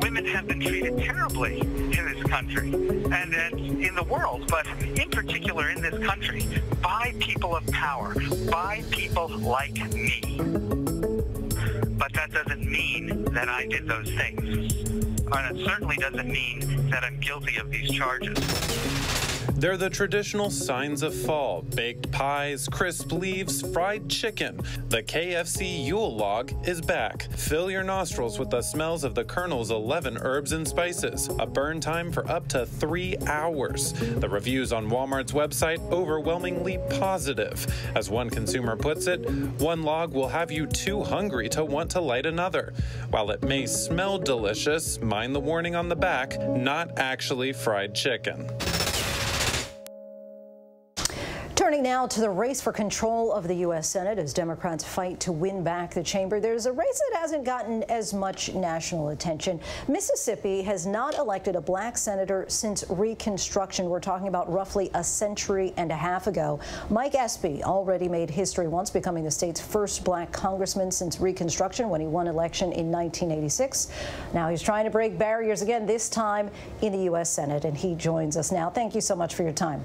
Women have been treated terribly in this country and then in the world, but in particular in this country, by people of power, by people like me. But that doesn't mean that I did those things. And it certainly doesn't mean that I'm guilty of these charges. They're the traditional signs of fall baked pies, crisp leaves, fried chicken. The KFC Yule log is back. Fill your nostrils with the smells of the Colonel's 11 herbs and spices. A burn time for up to three hours. The reviews on Walmart's website overwhelmingly positive. As one consumer puts it, one log will have you too hungry to want to light another. While it may smell delicious, mind the warning on the back not actually fried chicken. Turning now to the race for control of the U.S. Senate as Democrats fight to win back the chamber, there's a race that hasn't gotten as much national attention. Mississippi has not elected a black senator since Reconstruction. We're talking about roughly a century and a half ago. Mike Espy already made history once, becoming the state's first black congressman since Reconstruction when he won election in 1986. Now he's trying to break barriers again, this time in the U.S. Senate, and he joins us now. Thank you so much for your time.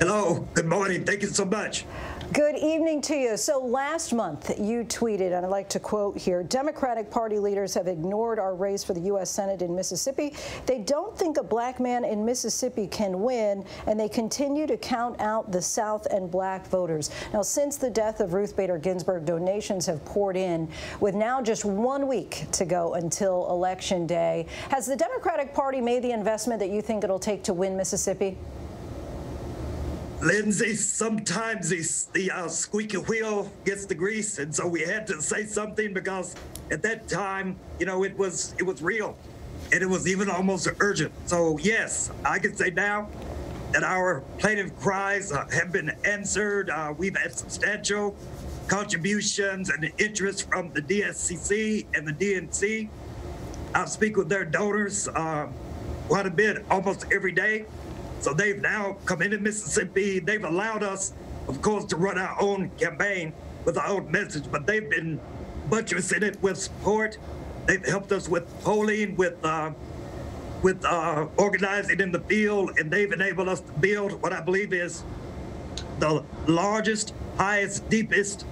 Hello, good morning. Thank you so much. Good evening to you. So last month you tweeted, and I'd like to quote here Democratic Party leaders have ignored our race for the U.S. Senate in Mississippi. They don't think a black man in Mississippi can win, and they continue to count out the South and black voters. Now, since the death of Ruth Bader Ginsburg, donations have poured in, with now just one week to go until Election Day. Has the Democratic Party made the investment that you think it'll take to win Mississippi? Linsey, sometimes the uh, squeaky wheel gets the grease, and so we had to say something because at that time, you know, it was it was real, and it was even almost urgent. So yes, I can say now that our plaintiff cries uh, have been answered. Uh, we've had substantial contributions and interest from the DSCC and the DNC. I speak with their donors uh, quite a bit, almost every day. So they've now come into Mississippi. They've allowed us, of course, to run our own campaign with our own message, but they've been buttressing it with support. They've helped us with polling, with uh, with uh, organizing in the field, and they've enabled us to build what I believe is the largest, highest, deepest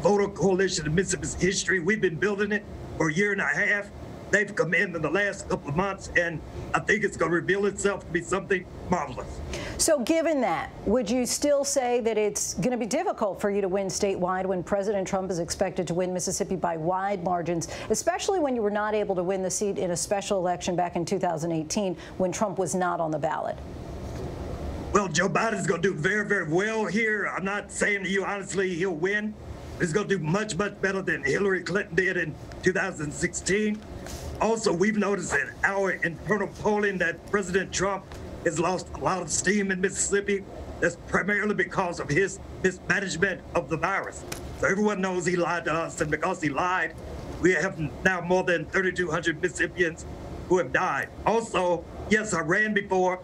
voter coalition in Mississippi's history. We've been building it for a year and a half they've come in in the last couple of months, and I think it's going to reveal itself to be something marvelous. So, given that, would you still say that it's going to be difficult for you to win statewide when President Trump is expected to win Mississippi by wide margins, especially when you were not able to win the seat in a special election back in 2018 when Trump was not on the ballot? Well, Joe Biden's going to do very, very well here. I'm not saying to you, honestly, he'll win. He's going to do much, much better than Hillary Clinton did in 2016. Also, we've noticed in our internal polling that President Trump has lost a lot of steam in Mississippi. That's primarily because of his mismanagement of the virus. So everyone knows he lied to us, and because he lied, we have now more than 3,200 Mississippians who have died. Also, yes, I ran before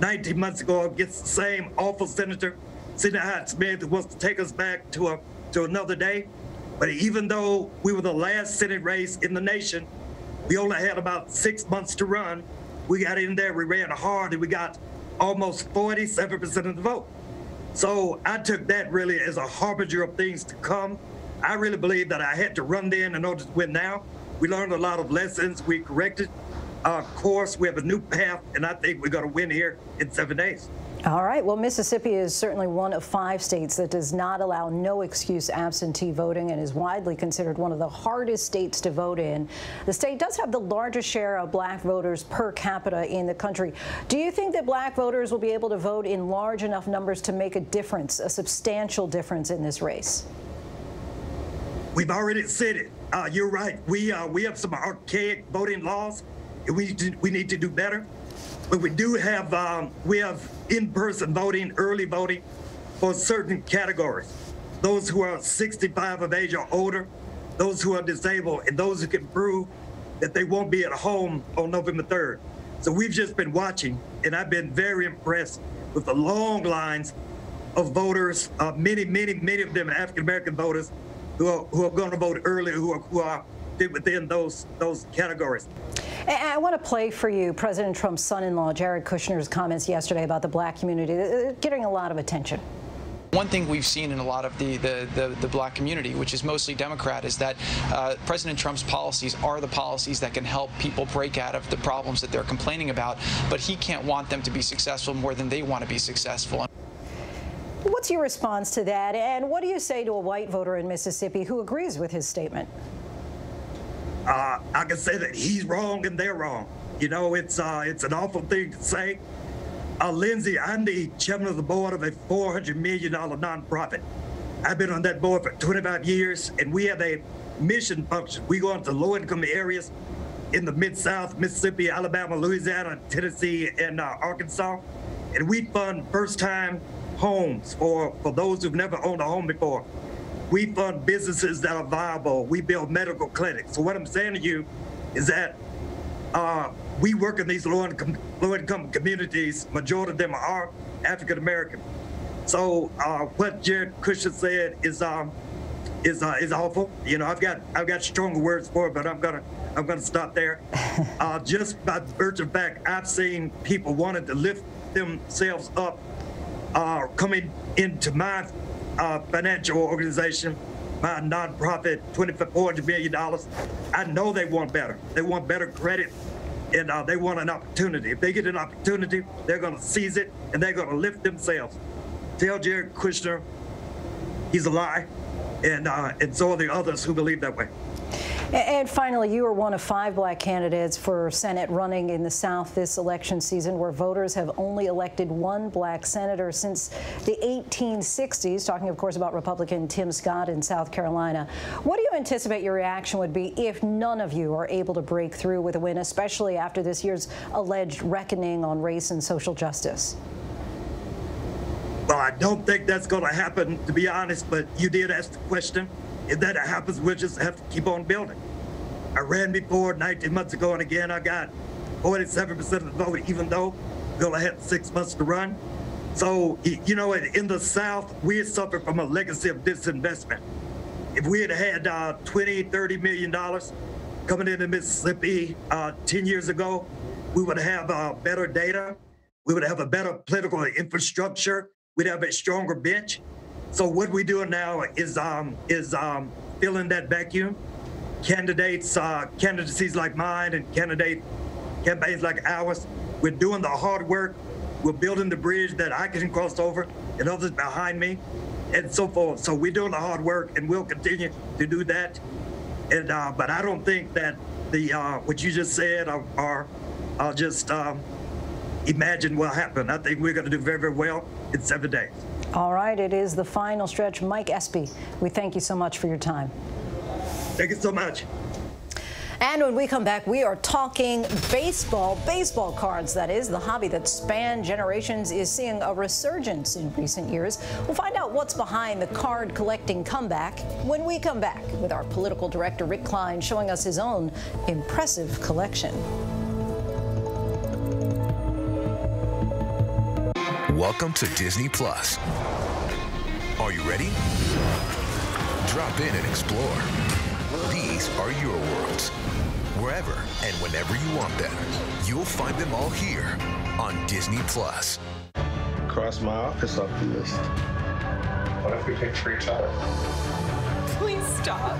19 months ago against the same awful senator, Senator Hyde Smith, who wants to take us back to a to another day. But even though we were the last Senate race in the nation, we only had about six months to run. We got in there, we ran hard, and we got almost 47% of the vote. So I took that really as a harbinger of things to come. I really believe that I had to run then in order to win now. We learned a lot of lessons. We corrected our course. We have a new path, and I think we're going to win here in seven days. All right. Well, Mississippi is certainly one of five states that does not allow no excuse absentee voting and is widely considered one of the hardest states to vote in. The state does have the largest share of black voters per capita in the country. Do you think that black voters will be able to vote in large enough numbers to make a difference, a substantial difference in this race? We've already said it. Uh, you're right. We uh, we have some archaic voting laws. We we need to do better. But we do have um, we have in-person voting, early voting for certain categories. Those who are 65 of age or older, those who are disabled, and those who can prove that they won't be at home on November 3rd. So we've just been watching, and I've been very impressed with the long lines of voters, uh, many, many, many of them African American voters who are, who are going to vote early, who are, who are within those those categories. I want to play for you President Trump's son-in-law, Jared Kushner's comments yesterday about the black community, They're getting a lot of attention. One thing we've seen in a lot of the, the, the, the black community, which is mostly Democrat, is that uh, President Trump's policies are the policies that can help people break out of the problems that they're complaining about, but he can't want them to be successful more than they want to be successful. What's your response to that, and what do you say to a white voter in Mississippi who agrees with his statement? Uh, I can say that he's wrong and they're wrong. You know, it's uh, it's an awful thing to say. Uh, Linsey, I'm the chairman of the board of a $400 million nonprofit. I've been on that board for 25 years, and we have a mission function. We go into low-income areas in the Mid-South, Mississippi, Alabama, Louisiana, Tennessee, and uh, Arkansas, and we fund first-time homes for, for those who've never owned a home before. We fund businesses that are viable. We build medical clinics. So what I'm saying to you is that uh, we work in these low-income, low-income communities. Majority of them are African American. So uh, what Jared Kushner said is um, is uh, is awful. You know, I've got I've got stronger words for it, but I'm gonna I'm gonna stop there. uh, just by virtue of fact, I've seen people wanting to lift themselves up, uh, coming into my uh, financial organization, my nonprofit, $2,400 million. I know they want better. They want better credit and uh, they want an opportunity. If they get an opportunity, they're going to seize it and they're going to lift themselves. Tell Jared Kushner he's a lie, and uh, and so are the others who believe that way. And finally, you are one of five black candidates for Senate running in the South this election season, where voters have only elected one black senator since the 1860s, talking, of course, about Republican Tim Scott in South Carolina. What do you anticipate your reaction would be if none of you are able to break through with a win, especially after this year's alleged reckoning on race and social justice? Well, I don't think that's going to happen, to be honest, but you did ask the question. If that happens, we'll just have to keep on building. I ran before 19 months ago, and again, I got 47% of the vote, even though we had six months to run. So, you know, in the South, we had suffered from a legacy of disinvestment. If we had had uh, 20, 30 million dollars coming into Mississippi uh, 10 years ago, we would have uh, better data. We would have a better political infrastructure. We'd have a stronger bench. So what we're doing now is um, is um, filling that vacuum. Candidates, uh, candidacies like mine and candidate campaigns like ours, we're doing the hard work. We're building the bridge that I can cross over and others behind me and so forth. So we're doing the hard work and we'll continue to do that. And uh, but I don't think that the uh, what you just said are, are just um, imagine what happened. I think we're going to do very, very well in seven days. All right, it is the final stretch. Mike Espy, we thank you so much for your time. Thank you so much. And when we come back, we are talking baseball, baseball cards, that is. The hobby that spanned generations is seeing a resurgence in recent years. We'll find out what's behind the card collecting comeback when we come back with our political director, Rick Klein, showing us his own impressive collection. Welcome to Disney Plus. Are you ready? Drop in and explore. These are your worlds. Wherever and whenever you want them, you'll find them all here on Disney Plus. Cross my office off the list. What if we pick for each other? Please stop.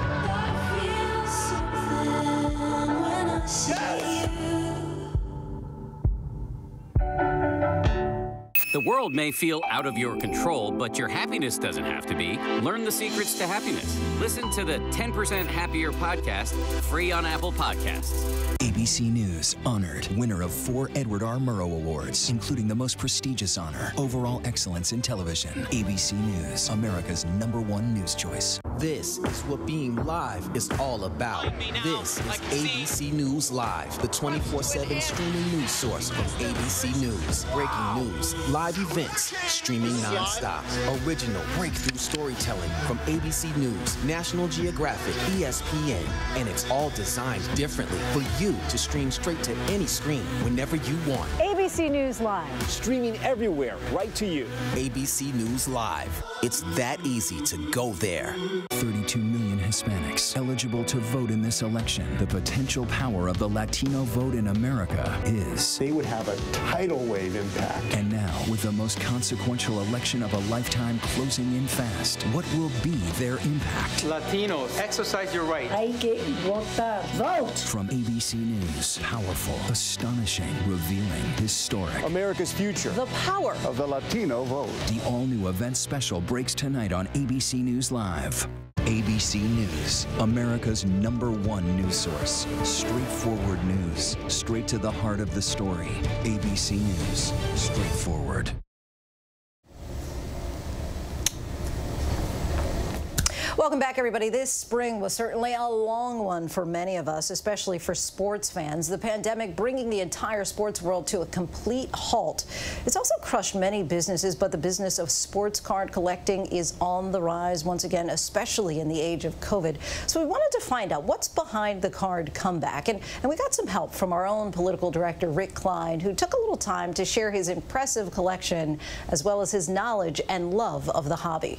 The world may feel out of your control, but your happiness doesn't have to be. Learn the secrets to happiness. Listen to the 10% Happier podcast, free on Apple Podcasts. ABC News honored winner of four Edward R. Murrow Awards, including the most prestigious honor, Overall Excellence in Television. ABC News, America's number one news choice. This is what being live is all about. This is ABC News Live, the 24 7 streaming news source from ABC News. Breaking news, live events, streaming nonstop. Original breakthrough storytelling from ABC News, National Geographic, ESPN, and it's all designed differently for you to stream straight to any screen whenever you want. ABC News Live. Streaming everywhere, right to you. ABC News Live. It's that easy to go there. 32 million Hispanics eligible to vote in this election. The potential power of the Latino vote in America is. They would have a tidal wave impact. And now, with the most consequential election of a lifetime closing in fast, what will be their impact? Latinos, exercise your right. Hay que votar. Vote. From ABC News, powerful, astonishing, revealing, historic. America's future. The power of the Latino vote. The all new event special breaks tonight on ABC News Live. ABC News, America's number one news source. Straightforward news, straight to the heart of the story. ABC News, straightforward. Welcome back, everybody. This spring was certainly a long one for many of us, especially for sports fans. The pandemic bringing the entire sports world to a complete halt. It's also crushed many businesses, but the business of sports card collecting is on the rise once again, especially in the age of COVID. So we wanted to find out what's behind the card comeback. And, and we got some help from our own political director, Rick Klein, who took a little time to share his impressive collection as well as his knowledge and love of the hobby.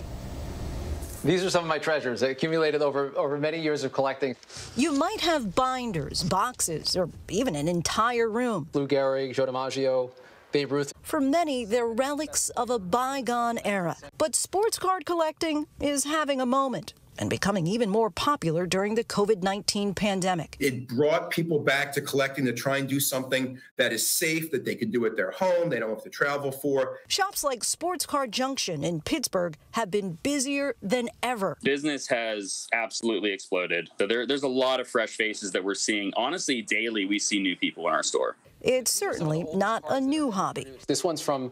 These are some of my treasures accumulated over, over many years of collecting. You might have binders, boxes, or even an entire room. Lou Gehrig, Joe DiMaggio, Babe Ruth. For many, they're relics of a bygone era. But sports card collecting is having a moment and becoming even more popular during the COVID 19 pandemic. It brought people back to collecting to try and do something that is safe, that they can do at their home, they don't have to travel for. Shops like Sports Card Junction in Pittsburgh have been busier than ever. Business has absolutely exploded. So there, there's a lot of fresh faces that we're seeing. Honestly, daily we see new people in our store. It's certainly not a new hobby. This one's from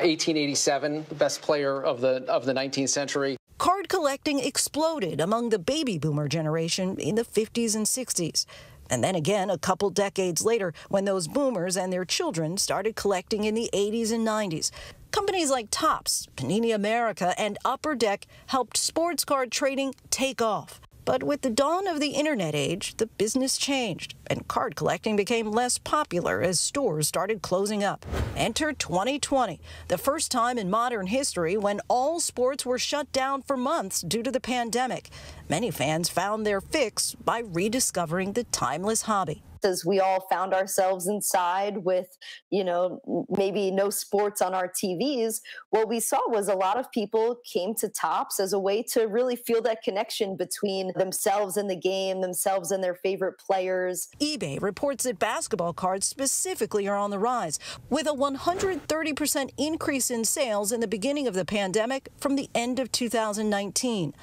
1887, the best player of the of the 19th century. Card collecting exploded among the baby boomer generation in the 50s and 60s. And then again, a couple decades later, when those boomers and their children started collecting in the 80s and 90s. Companies like Topps, Panini America, and Upper Deck helped sports card trading take off. But with the dawn of the internet age, the business changed, and card collecting became less popular as stores started closing up. Enter 2020, the first time in modern history when all sports were shut down for months due to the pandemic. Many fans found their fix by rediscovering the timeless hobby as we all found ourselves inside with, you know, maybe no sports on our TVs, what we saw was a lot of people came to Topps as a way to really feel that connection between themselves and the game, themselves and their favorite players. eBay reports that basketball cards specifically are on the rise, with a 130% increase in sales in the beginning of the pandemic from the end of 2019.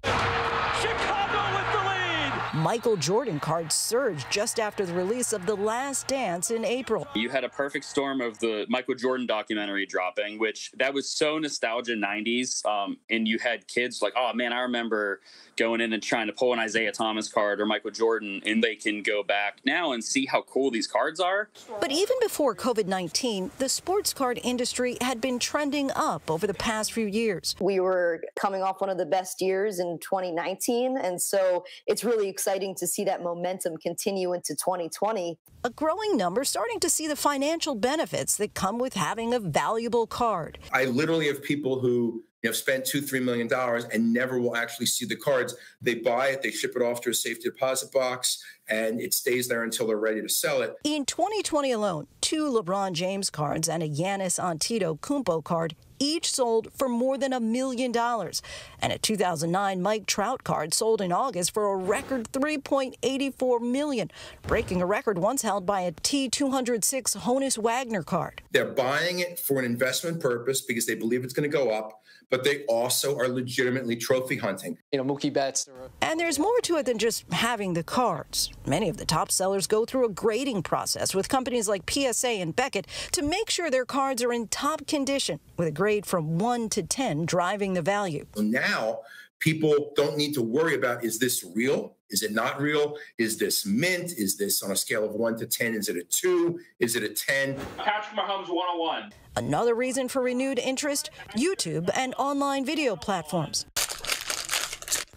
Michael Jordan cards surged just after the release of The Last Dance in April. You had a perfect storm of the Michael Jordan documentary dropping, which that was so nostalgia 90s. Um, and you had kids like, oh man, I remember going in and trying to pull an Isiah Thomas card or Michael Jordan, and they can go back now and see how cool these cards are. But even before COVID 19, the sports card industry had been trending up over the past few years. We were coming off one of the best years in 2019, and so it's really exciting to see that momentum continue into 2020. A growing number starting to see the financial benefits that come with having a valuable card. I literally have people who you know, spend two, three million dollars and never will actually see the cards. They buy it, they ship it off to a safety deposit box, and it stays there until they're ready to sell it. In 2020 alone, two LeBron James cards and a Giannis Antetokounmpo card each sold for more than a million dollars. And a 2009 Mike Trout card sold in August for a record 3.84 million, breaking a record once held by a T206 Honus Wagner card. They're buying it for an investment purpose because they believe it's going to go up but they also are legitimately trophy hunting. You know, Mookie Betts. And there's more to it than just having the cards. Many of the top sellers go through a grading process with companies like PSA and Beckett to make sure their cards are in top condition, with a grade from 1 to 10 driving the value. Now, people don't need to worry about is this real? Is it not real? Is this mint? Is this on a scale of 1 to 10? Is it a 2? Is it a 10? Patrick Mahomes 101. Another reason for renewed interest YouTube and online video platforms.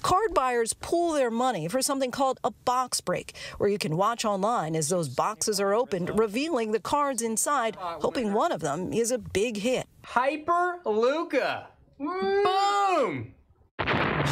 Card buyers pool their money for something called a box break, where you can watch online as those boxes are opened, revealing the cards inside, hoping one of them is a big hit. Hyper Luca. Boom!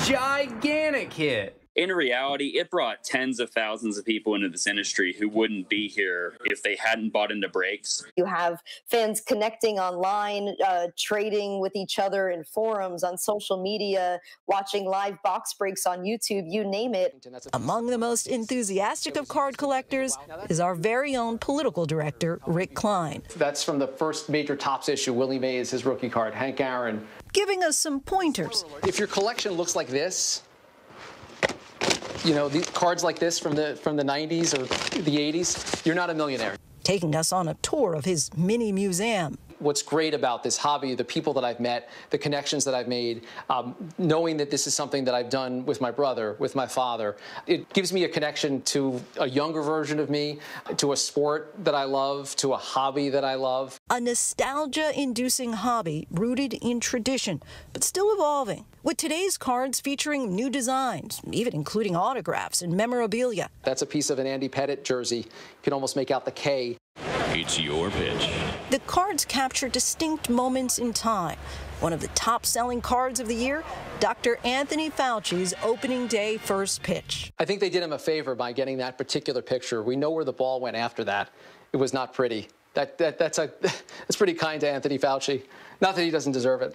Gigantic hit in reality, it brought tens of thousands of people into this industry who wouldn't be here if they hadn't bought into breaks. You have fans connecting online, uh, trading with each other in forums, on social media, watching live box breaks on YouTube, you name it. Among the most enthusiastic of card collectors is our very own political director, Rick Klein. That's from the first major Topps issue. Willie Mays, his rookie card, Hank Aaron. Giving us some pointers. If your collection looks like this, you know, these cards like this from the from the 90s or the 80s, you're not a millionaire. Taking us on a tour of his mini museum. What's great about this hobby, the people that I've met, the connections that I've made, um, knowing that this is something that I've done with my brother, with my father, it gives me a connection to a younger version of me, to a sport that I love, to a hobby that I love. A nostalgia inducing hobby rooted in tradition, but still evolving. With today's cards featuring new designs, even including autographs and memorabilia. That's a piece of an Andy Pettitte jersey. You can almost make out the K. It's your pitch. The cards capture distinct moments in time. One of the top selling cards of the year, Dr. Anthony Fauci's opening day first pitch. I think they did him a favor by getting that particular picture. We know where the ball went after that. It was not pretty. That, that, that's, a, that's pretty kind to Anthony Fauci. Not that he doesn't deserve it.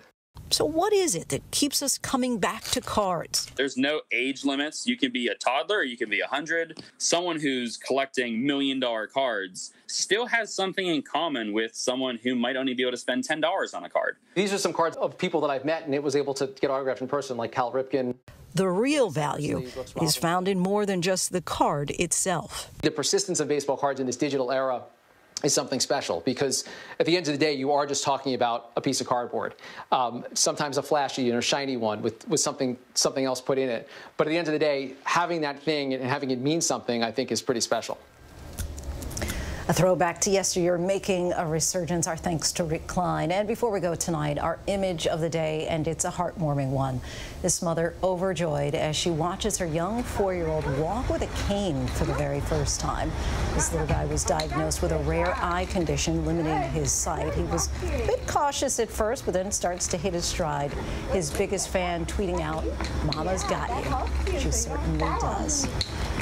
So, what is it that keeps us coming back to cards? There's no age limits. You can be a toddler, you can be a 100. Someone who's collecting million dollar cards still has something in common with someone who might only be able to spend $10 on a card. These are some cards of people that I've met and it was able to get autographed in person, like Cal Ripken. The real value is found in more than just the card itself. The persistence of baseball cards in this digital era is something special because at the end of the day, you are just talking about a piece of cardboard. Um, sometimes a flashy, you know, shiny one with, with something something else put in it. But at the end of the day, having that thing and having it mean something, I think, is pretty special. A throwback to yesteryear making a resurgence. Our thanks to Rick Klein. And before we go tonight, our image of the day, and it's a heartwarming one. This mother overjoyed as she watches her young four-year-old walk with a cane for the very first time. This little guy was diagnosed with a rare eye condition limiting his sight. He was a bit cautious at first, but then starts to hit his stride. His biggest fan tweeting out, Mama's got you. She certainly does.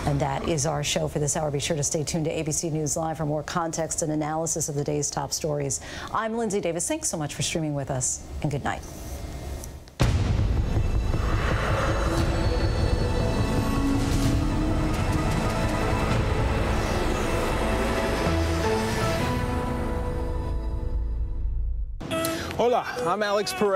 And that is our show for this hour. Be sure to stay tuned to ABC News Live for more context and analysis of the day's top stories. I'm Linsey Davis. Thanks so much for streaming with us, and good night. Hola, I'm Alex Perez.